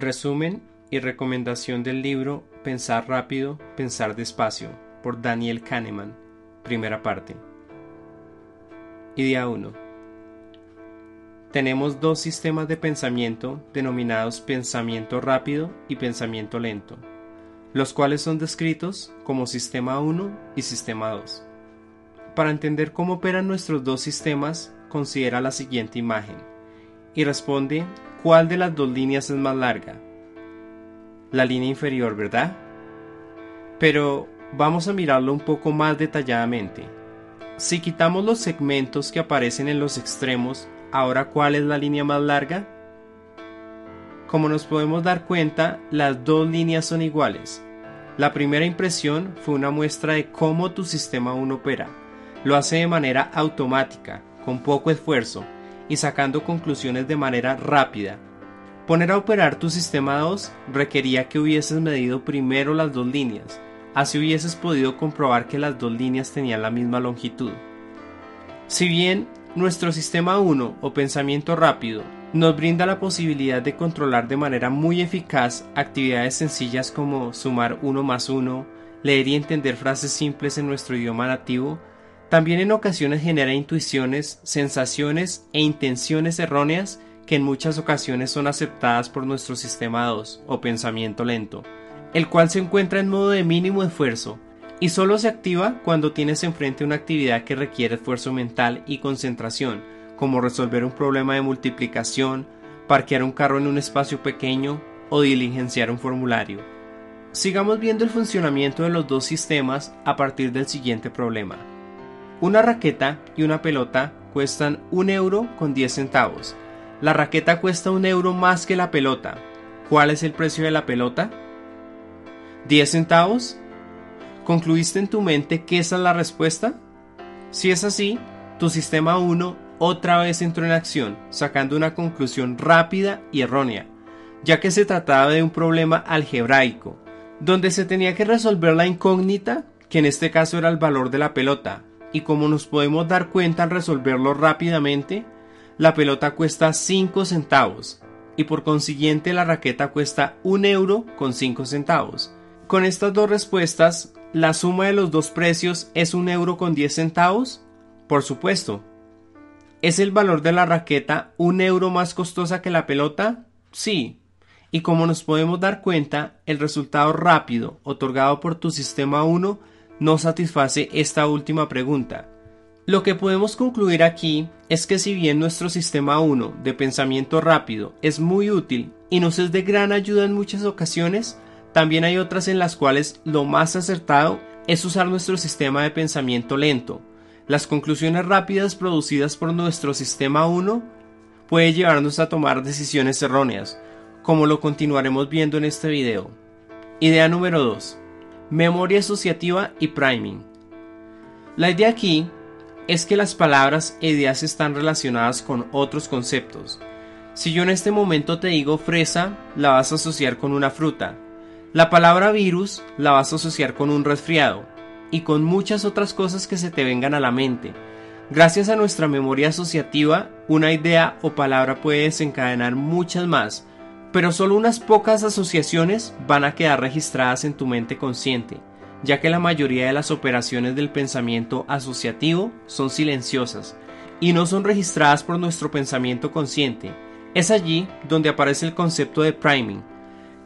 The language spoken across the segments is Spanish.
Resumen y recomendación del libro Pensar rápido, pensar despacio por Daniel Kahneman, primera parte. Idea 1. Tenemos dos sistemas de pensamiento denominados pensamiento rápido y pensamiento lento, los cuales son descritos como sistema 1 y sistema 2. Para entender cómo operan nuestros dos sistemas, considera la siguiente imagen y responde cuál de las dos líneas es más larga. La línea inferior, ¿verdad? Pero vamos a mirarlo un poco más detalladamente. Si quitamos los segmentos que aparecen en los extremos, ahora ¿cuál es la línea más larga? Como nos podemos dar cuenta, las dos líneas son iguales. La primera impresión fue una muestra de cómo tu sistema 1 opera. Lo hace de manera automática, con poco esfuerzo, y sacando conclusiones de manera rápida. Poner a operar tu sistema 2 requería que hubieses medido primero las dos líneas, así hubieses podido comprobar que las dos líneas tenían la misma longitud. Si bien nuestro sistema 1 o pensamiento rápido nos brinda la posibilidad de controlar de manera muy eficaz actividades sencillas como sumar 1 más 1, leer y entender frases simples en nuestro idioma nativo, también en ocasiones genera intuiciones, sensaciones e intenciones erróneas que en muchas ocasiones son aceptadas por nuestro sistema 2 o pensamiento lento, el cual se encuentra en modo de mínimo esfuerzo y solo se activa cuando tienes enfrente una actividad que requiere esfuerzo mental y concentración, como resolver un problema de multiplicación, parquear un carro en un espacio pequeño o diligenciar un formulario. Sigamos viendo el funcionamiento de los dos sistemas a partir del siguiente problema. Una raqueta y una pelota cuestan un euro con 10 centavos. La raqueta cuesta un euro más que la pelota. ¿Cuál es el precio de la pelota? ¿10 centavos? ¿Concluiste en tu mente que esa es la respuesta? Si es así, tu sistema 1 otra vez entró en acción, sacando una conclusión rápida y errónea, ya que se trataba de un problema algebraico, donde se tenía que resolver la incógnita, que en este caso era el valor de la pelota, y como nos podemos dar cuenta al resolverlo rápidamente, la pelota cuesta 5 centavos y por consiguiente la raqueta cuesta 1 euro con 5 centavos. Con estas dos respuestas, ¿la suma de los dos precios es 1 euro con 10 centavos? Por supuesto. ¿Es el valor de la raqueta 1 euro más costosa que la pelota? Sí. Y como nos podemos dar cuenta, el resultado rápido otorgado por tu sistema 1 no satisface esta última pregunta. Lo que podemos concluir aquí es que si bien nuestro sistema 1 de pensamiento rápido es muy útil y nos es de gran ayuda en muchas ocasiones, también hay otras en las cuales lo más acertado es usar nuestro sistema de pensamiento lento. Las conclusiones rápidas producidas por nuestro sistema 1 puede llevarnos a tomar decisiones erróneas, como lo continuaremos viendo en este video. Idea número 2 memoria asociativa y priming. La idea aquí es que las palabras e ideas están relacionadas con otros conceptos. Si yo en este momento te digo fresa, la vas a asociar con una fruta. La palabra virus la vas a asociar con un resfriado y con muchas otras cosas que se te vengan a la mente. Gracias a nuestra memoria asociativa, una idea o palabra puede desencadenar muchas más, pero solo unas pocas asociaciones van a quedar registradas en tu mente consciente, ya que la mayoría de las operaciones del pensamiento asociativo son silenciosas y no son registradas por nuestro pensamiento consciente. Es allí donde aparece el concepto de priming,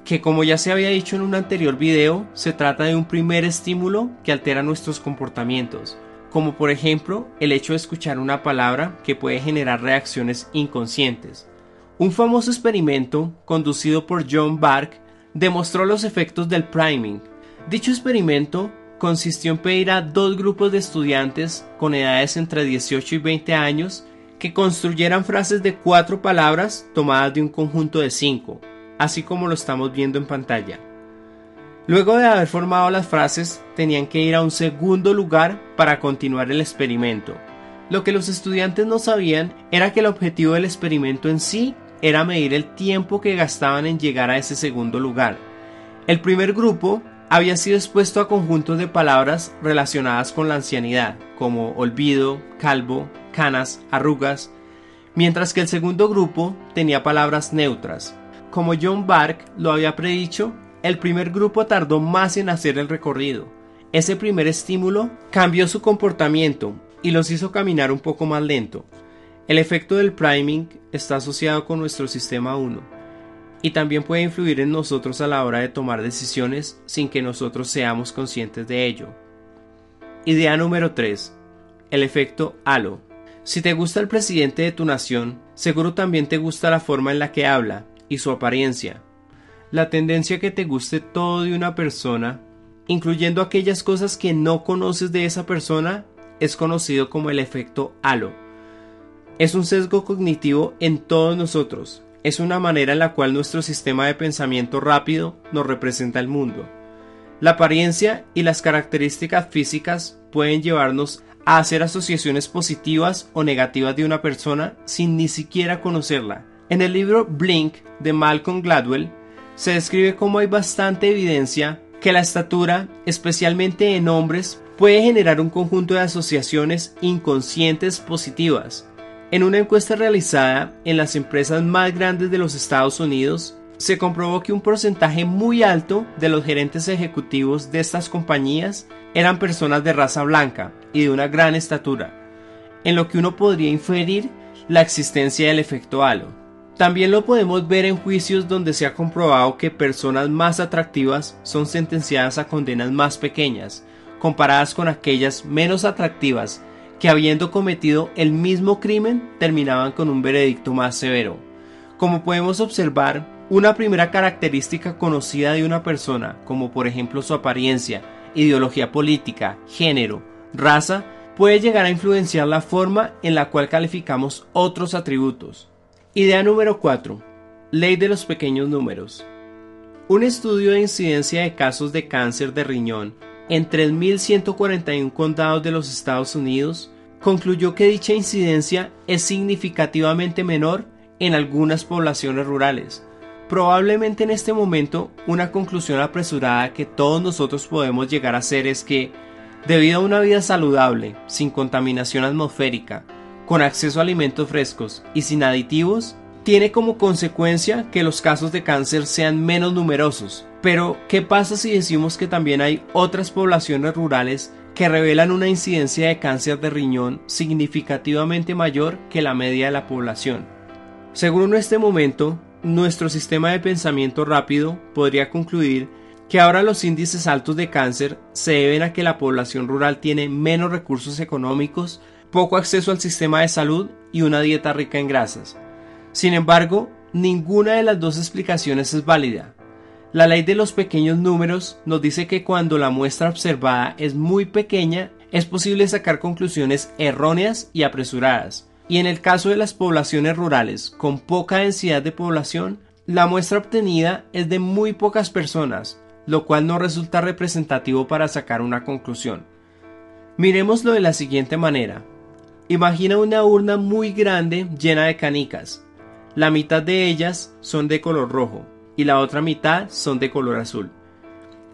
que como ya se había dicho en un anterior video, se trata de un primer estímulo que altera nuestros comportamientos, como por ejemplo el hecho de escuchar una palabra que puede generar reacciones inconscientes. Un famoso experimento, conducido por John Bark, demostró los efectos del priming. Dicho experimento consistió en pedir a dos grupos de estudiantes con edades entre 18 y 20 años que construyeran frases de cuatro palabras tomadas de un conjunto de cinco, así como lo estamos viendo en pantalla. Luego de haber formado las frases, tenían que ir a un segundo lugar para continuar el experimento. Lo que los estudiantes no sabían era que el objetivo del experimento en sí era medir el tiempo que gastaban en llegar a ese segundo lugar. El primer grupo había sido expuesto a conjuntos de palabras relacionadas con la ancianidad, como olvido, calvo, canas, arrugas, mientras que el segundo grupo tenía palabras neutras, como John Bark lo había predicho, el primer grupo tardó más en hacer el recorrido. Ese primer estímulo cambió su comportamiento y los hizo caminar un poco más lento. El efecto del priming está asociado con nuestro sistema 1 y también puede influir en nosotros a la hora de tomar decisiones sin que nosotros seamos conscientes de ello. Idea número 3. El efecto halo. Si te gusta el presidente de tu nación, seguro también te gusta la forma en la que habla y su apariencia. La tendencia a que te guste todo de una persona, incluyendo aquellas cosas que no conoces de esa persona, es conocido como el efecto halo. Es un sesgo cognitivo en todos nosotros, es una manera en la cual nuestro sistema de pensamiento rápido nos representa el mundo. La apariencia y las características físicas pueden llevarnos a hacer asociaciones positivas o negativas de una persona sin ni siquiera conocerla. En el libro Blink de Malcolm Gladwell se describe cómo hay bastante evidencia que la estatura, especialmente en hombres, puede generar un conjunto de asociaciones inconscientes positivas. En una encuesta realizada en las empresas más grandes de los Estados Unidos, se comprobó que un porcentaje muy alto de los gerentes ejecutivos de estas compañías eran personas de raza blanca y de una gran estatura, en lo que uno podría inferir la existencia del efecto halo. También lo podemos ver en juicios donde se ha comprobado que personas más atractivas son sentenciadas a condenas más pequeñas, comparadas con aquellas menos atractivas que habiendo cometido el mismo crimen terminaban con un veredicto más severo. Como podemos observar, una primera característica conocida de una persona, como por ejemplo su apariencia, ideología política, género, raza, puede llegar a influenciar la forma en la cual calificamos otros atributos. Idea número 4. Ley de los pequeños números. Un estudio de incidencia de casos de cáncer de riñón en 3.141 condados de los Estados Unidos concluyó que dicha incidencia es significativamente menor en algunas poblaciones rurales. Probablemente en este momento una conclusión apresurada que todos nosotros podemos llegar a hacer es que, debido a una vida saludable, sin contaminación atmosférica, con acceso a alimentos frescos y sin aditivos, tiene como consecuencia que los casos de cáncer sean menos numerosos. Pero, ¿qué pasa si decimos que también hay otras poblaciones rurales que revelan una incidencia de cáncer de riñón significativamente mayor que la media de la población. Según este momento, nuestro sistema de pensamiento rápido podría concluir que ahora los índices altos de cáncer se deben a que la población rural tiene menos recursos económicos, poco acceso al sistema de salud y una dieta rica en grasas. Sin embargo, ninguna de las dos explicaciones es válida, la ley de los pequeños números nos dice que cuando la muestra observada es muy pequeña, es posible sacar conclusiones erróneas y apresuradas. Y en el caso de las poblaciones rurales con poca densidad de población, la muestra obtenida es de muy pocas personas, lo cual no resulta representativo para sacar una conclusión. Miremoslo de la siguiente manera. Imagina una urna muy grande llena de canicas. La mitad de ellas son de color rojo, y la otra mitad son de color azul.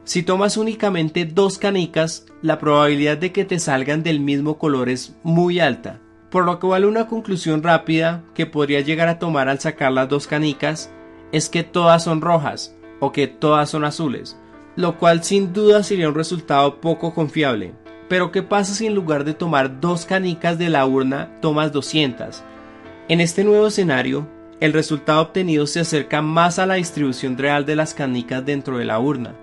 Si tomas únicamente dos canicas, la probabilidad de que te salgan del mismo color es muy alta, por lo que vale una conclusión rápida que podría llegar a tomar al sacar las dos canicas es que todas son rojas o que todas son azules, lo cual sin duda sería un resultado poco confiable. Pero ¿qué pasa si en lugar de tomar dos canicas de la urna tomas 200? En este nuevo escenario, el resultado obtenido se acerca más a la distribución real de las canicas dentro de la urna.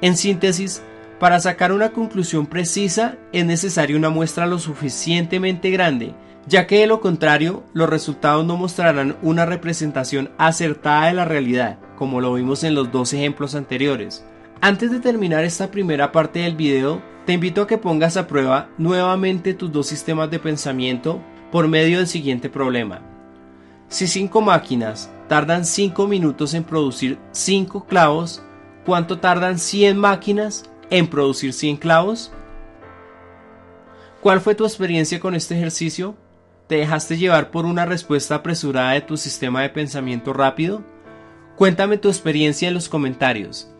En síntesis, para sacar una conclusión precisa es necesaria una muestra lo suficientemente grande, ya que de lo contrario los resultados no mostrarán una representación acertada de la realidad, como lo vimos en los dos ejemplos anteriores. Antes de terminar esta primera parte del video, te invito a que pongas a prueba nuevamente tus dos sistemas de pensamiento por medio del siguiente problema. Si 5 máquinas tardan 5 minutos en producir 5 clavos, ¿cuánto tardan 100 máquinas en producir 100 clavos? ¿Cuál fue tu experiencia con este ejercicio? ¿Te dejaste llevar por una respuesta apresurada de tu sistema de pensamiento rápido? Cuéntame tu experiencia en los comentarios.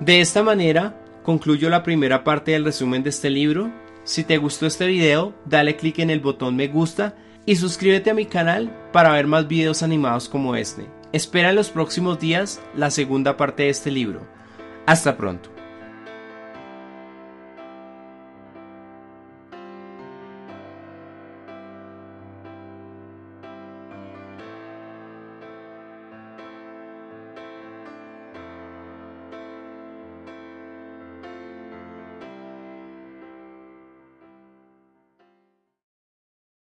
De esta manera, concluyo la primera parte del resumen de este libro. Si te gustó este video, dale clic en el botón me gusta y suscríbete a mi canal para ver más videos animados como este. Espera en los próximos días la segunda parte de este libro. Hasta pronto.